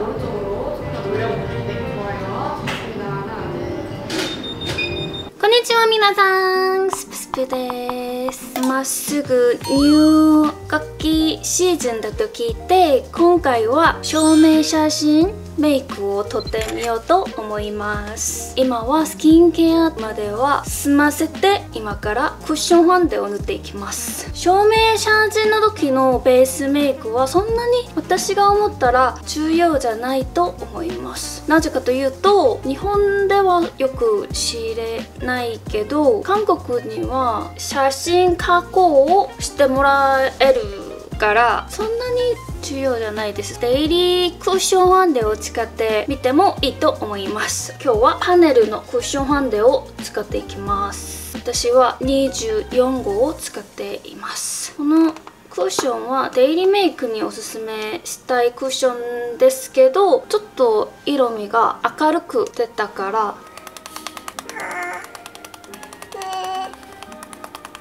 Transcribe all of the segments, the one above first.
こんにちは皆さん。スプスプです。まっすぐ入学期シーズンだと聞いて今回は証明写真メイクを撮ってみようと思います。今はスキンケアまでは済ませて今からクッションファンデを塗っていきます。証明写真の時のベースメイクはそんなに私が思ったら重要じゃないと思います。なぜかというと日本ではよく仕入れないけど韓国には写真加工をしてもらえるからそんなに重要じゃないです。デイリークッションファンデを使ってみてもいいと思います。今日はハネルのクッションファンデを使っていきます。私は24号を使っています。このクッションはデイリーメイクにおすすめしたいクッションですけどちょっと色味が明るく出たから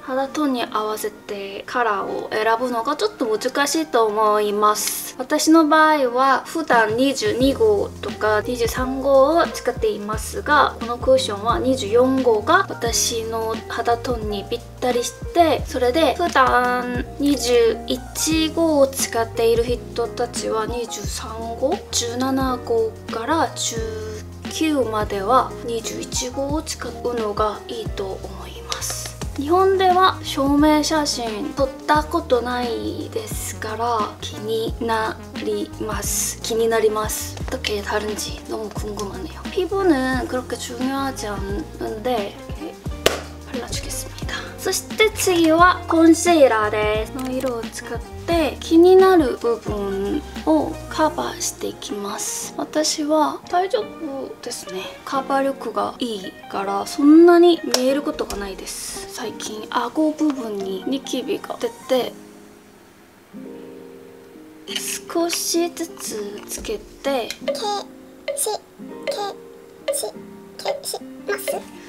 肌トーンに合わせてカラーを選ぶのがちょっと難しいと思います。私の場合は普段22号とか23号を使っていますがこのクッションは24号が私の肌トーンにぴったりしてそれで普段21号を使っている人たちは23号17号から19までは21号を使うのがいいと思います。日本では証明写真撮ったことないですから気になります気になります어떻게 다른지 너무 궁금하네요 피부는 그렇게 중요하지 않은데 이렇게 발라주겠습니다 そして次はコンシーラーです。の色を使って気になる部分をカバーしていきます。私は大丈夫ですね。カバー力がいいからそんなに見えることがないです。最近顎部分にニキビが出て少しずつつけて消し消し消します。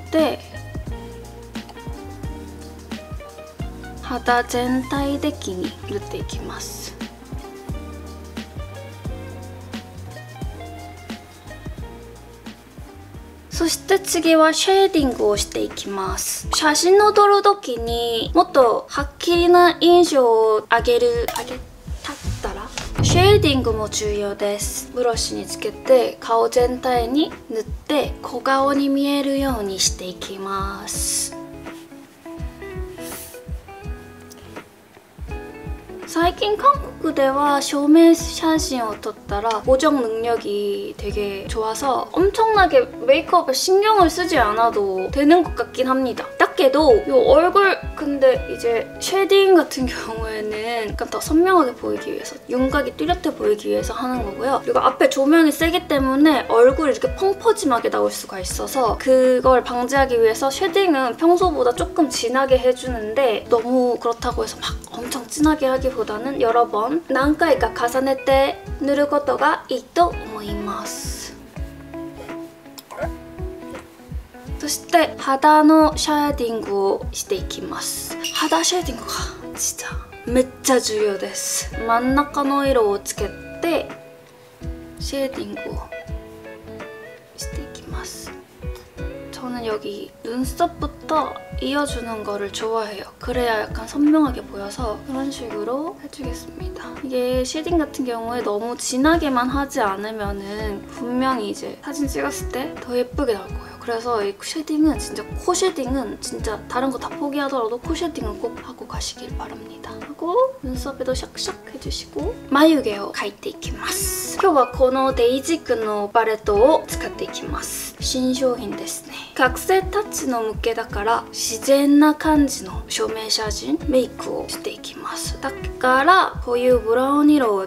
けて肌全体的に塗っていきます。そして次はシェーディングをしていきます。写真を撮る時にもっとはっきりな印象を上げる上げたったらシェーディングも重要です。ブラシにつけて顔全体に塗って小顔に見えるようにしていきます。 最近韓国では証明写真を撮ったら보정 능력이 되게 좋아서 엄청나게 메이크업에 신경을 쓰지 않아도 되는 것 같긴 합니다. 딱게도 이 얼굴 근데 이제 쉐딩 같은 경우에는 약간 더 선명하게 보이기 위해서 윤곽이 뚜렷해 보이기 위해서 하는 거고요. 그리고 앞에 조명이 세기 때문에 얼굴이 이렇게 펑퍼짐하게 나올 수가 있어서 그걸 방지하기 위해서 쉐딩은 평소보다 조금 진하게 해주는데 너무 그렇다고 해서 막 엄청 진하게 하기보다는 여러 번何回か重ねて塗ることがいいと思いますそして肌のシェーディングをしていきます肌シェーディングが진짜めっちゃ重要です真ん中の色をつけてシェーディングをしていきます 저는 여기 눈썹부터 이어주는 거를 좋아해요. 그래야 약간 선명하게 보여서 그런 식으로 해주겠습니다. 이게 쉐딩 같은 경우에 너무 진하게만 하지 않으면 분명히 이제 사진 찍었을 때 더 예쁘게 나올 거예요. 그래서 이 쉐딩은 진짜 코 쉐딩은 진짜 다른 거 다 포기하더라도 코 쉐딩은 꼭 하고 가시길 바랍니다. 하고 눈썹에도 샥샥 해주시고 마유게を描いていきます今日はこのデイジックのパレットを使っていきます新商品ですね学生たちの向けだから自然な感じの証明写真メイクをしていきますだからこういうブラウン色を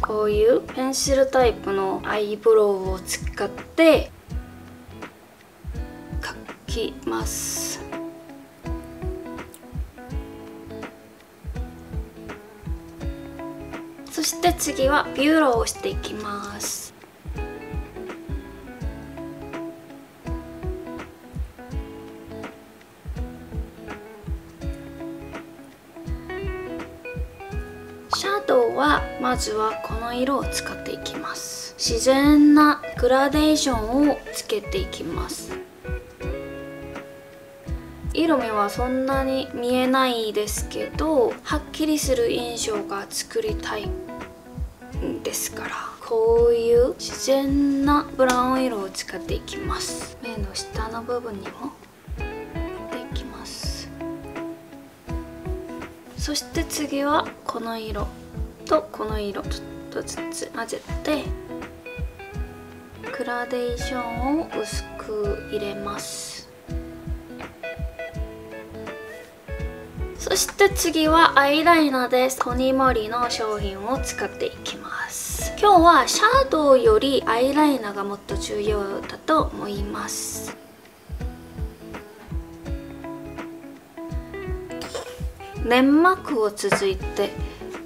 こういうペンシルタイプのアイブロウを使って描きます。そして次はビューローをしていきます。はまずはこの色を使っていきます。自然なグラデーションをつけていきます。色味はそんなに見えないですけどはっきりする印象が作りたいんですから。こういう自然なブラウン色を使っていきます。目の下の部分にもいきます。そして次はこの色。とこの色ちょっとずつ混ぜてグラデーションを薄く入れます。そして次はアイライナーですコニモリの商品を使っていきます。今日はシャドウよりアイライナーがもっと重要だと思います。粘膜を続いて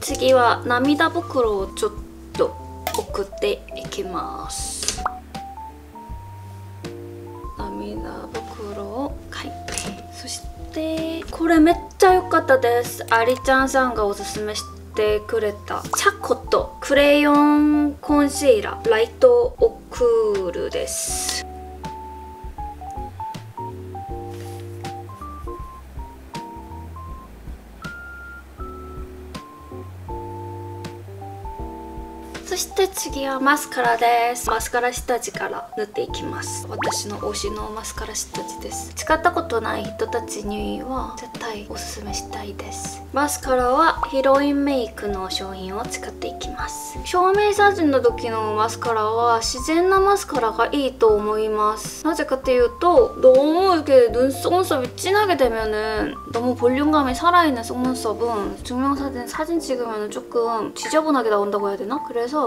次は涙袋をちょっと送っていきます。涙袋を描い。てそしてこれめっちゃ良かったです。アリちゃんさんがおすすめしてくれた。チャコとクレヨンコンシーラーライトオクールです。して次はマスカラですマスカラ下地から塗っていきます私の推しのマスカラ下地です使ったことない人たちには絶対おすすめしたいですマスカラはヒロインメイクの商品を使っていきます照明写真の時のマスカラは自然なマスカラがいいと思いますなぜかっていうと너무 이렇게 눈속눈썹이 진하게 되면은 너무 볼륨감이 살아있는 속눈썹은 증명사진 사진 찍으면 조금 지저분하게 나온다고 해야 되나? 그래서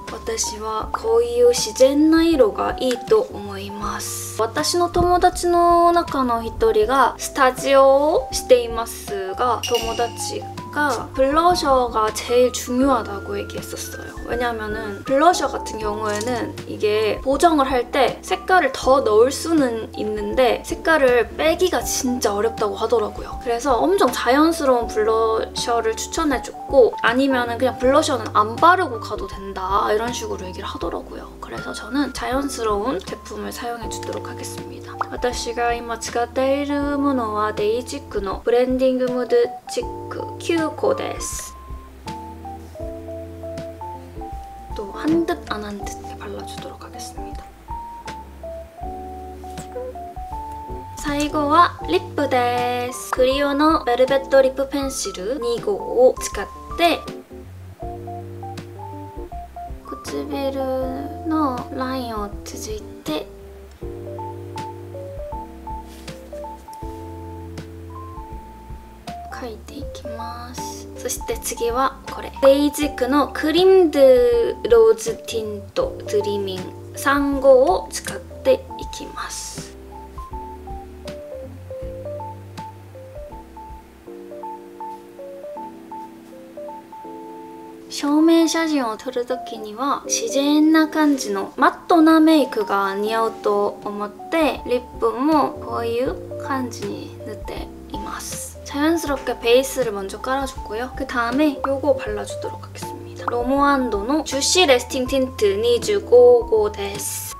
私はこういう自然な色がいいと思います。私の友達の中の一人がスタジオをしていますが友達 아까 블러셔가 제일 중요하다고 얘기했었어요. 왜냐면은 블러셔 같은 경우에는 이게 보정을 할 때 색깔을 더 넣을 수는 있는데 색깔을 빼기가 진짜 어렵다고 하더라고요. 그래서 엄청 자연스러운 블러셔를 추천해줬고 아니면은 그냥 블러셔는 안 바르고 가도 된다 이런 식으로 얘기를 하더라고요. 그래서 저는 자연스러운 제품을 사용해주도록 하겠습니다. 私が今使っているものはデイチックのブレンディングムードチック 9個です。 또 한 듯 안 한 듯 발라주도록 하겠습니다. 最後はリップです。クリオのベルベットリップペンシル2号を使って唇のラインを続いて して次はこれ。ベイジックのクリムドローズティントドリーミン3号を使っていきます。正面写真を撮る時には自然な感じのマットなメイクが似合うと思ってリップもこういう感じに塗って 자연스럽게 베이스를 먼저 깔아줬고요. 그 다음에 요거 발라주도록 하겠습니다. 로모안도의 주시 레스팅 틴트 25고 데스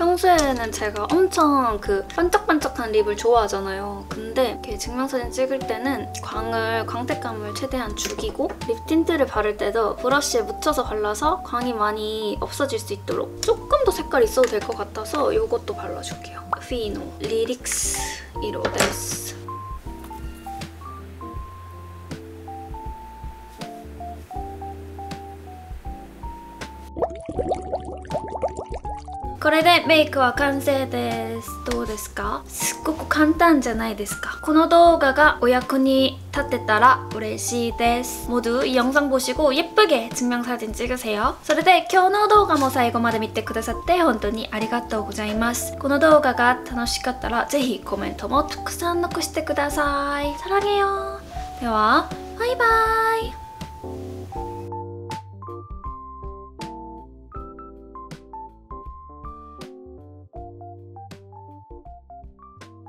평소에는 제가 엄청 그 반짝반짝한 립을 좋아하잖아요. 근데 이렇게 증명사진 찍을 때는 광을, 광택감을 최대한 죽이고 립 틴트를 바를 때도 브러쉬에 묻혀서 발라서 광이 많이 없어질 수 있도록 조금 더 색깔이 있어도 될 것 같아서 이것도 발라줄게요. 피노 리릭스 이로데스 これでメイクは完成ですどうですかすっごく簡単じゃないですかこの動画がお役に立てたら嬉しいです 모두 이 영상 보시고 예쁘게 증명사진 찍으세요 それで今日の動画も最後まで見てくださって本当にありがとうございますこの動画が楽しかったらぜひコメントもたくさん残してください사랑해요ではバイバイ